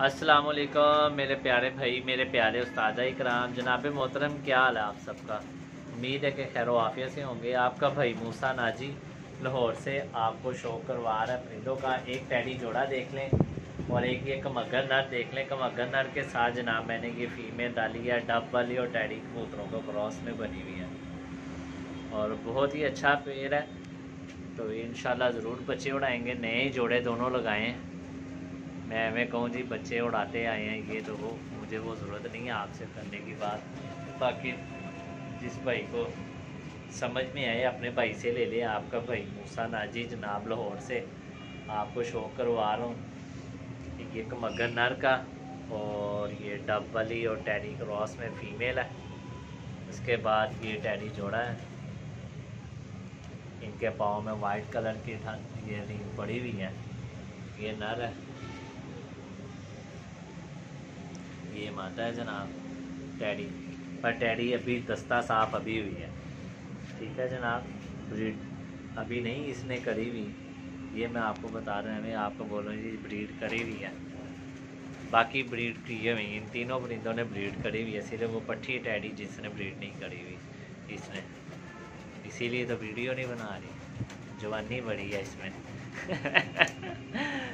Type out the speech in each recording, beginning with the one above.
अस्सलाम वालेकुम मेरे प्यारे भाई, मेरे प्यारे उस्ताद इकराम, जनाब मोहतरम, क्या हाल है आप सबका? उम्मीद है कि खैर वाफिया से होंगे। आपका भाई मूसा नाजी लाहौर से आपको शो करवा रहा है। परिंदों का एक टैडी जोड़ा देख लें और एक ये कमगर नर देख लें। कमगर नर के साथ जनाब मैंने ये फीमेल डाली है, डब वाली और टैडी कबूतरों को क्रॉस में बनी हुई है। और बहुत ही अच्छा पेड़ है। तो इन ज़रूर बच्चे उड़ाएँगे, नए जोड़े दोनों लगाए। मैं मैं कहूँ जी, बच्चे उड़ाते आए हैं, ये तो वो मुझे वो ज़रूरत नहीं है आपसे करने की बात। बाकी जिस भाई को समझ में आए, अपने भाई से ले ले, आपका भाई मूसा नाजी जनाब लाहौर से। आपको शो करवा रहा हूँ ये मगर नर का और ये डब वाली और टैडी क्रॉस में फीमेल है। उसके बाद ये टैडी जोड़ा है। इनके पाँव में वाइट कलर की ये पड़ी हुई है। ये नर है। ये माता है जनाब? टैडी पर टैडी अभी दस्ता साफ़ अभी हुई है। ठीक है जनाब? ब्रीड अभी नहीं, इसने करी हुई। ये मैं आपको बता रहा हूँ आपको बोल रहा हूँ ब्रीड करी हुई है। बाकी ब्रीड की हुई इन तीनों परिंदों ने ब्रीड करी हुई है सिर्फ़ वो पट्टी टैडी जिसने ब्रीड नहीं करी हुई, इसने। इसीलिए तो वीडियो नहीं बना रही। जवानी बड़ी है इसमें।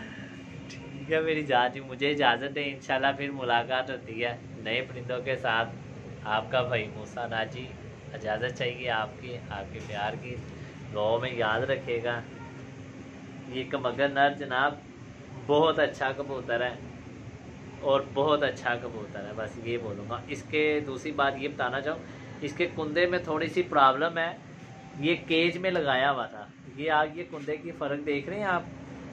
ठीक है मेरी जान मुझे इजाज़त है इंशाल्लाह फिर मुलाकात होती है नए परिंदों के साथ। आपका भाई मूसा नाजी, इजाज़त चाहिए आपकी, आपके प्यार की गाँव में याद रखेगा ये कमगर नर जनाब, बहुत अच्छा कबूतर है और बहुत अच्छा कबूतर है, बस ये बोलूँगा। इसके दूसरी बात ये बताना चाहूँ, इसके कुंदे में थोड़ी सी प्रॉब्लम है। ये केज में लगाया हुआ था। ये आगे कुंदे की फ़र्क देख रहे हैं आप?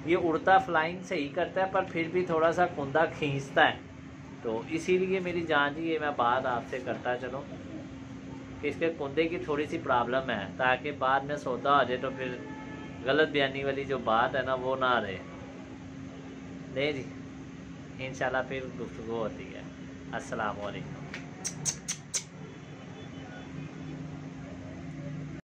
ये उड़ता फ्लाइंग सही करता है, पर फिर भी थोड़ा सा कुंदा खींचता है। तो इसीलिए मेरी जान जी, ये मैं बात आपसे करता चलूँ कि इसके कुंदे की थोड़ी सी प्रॉब्लम है, ताकि बाद में सोता आ जाए तो फिर गलत बयानी वाली जो बात है ना, वो ना रहे। नहीं जी इन फिर गुफ्तु होती है। असलकुम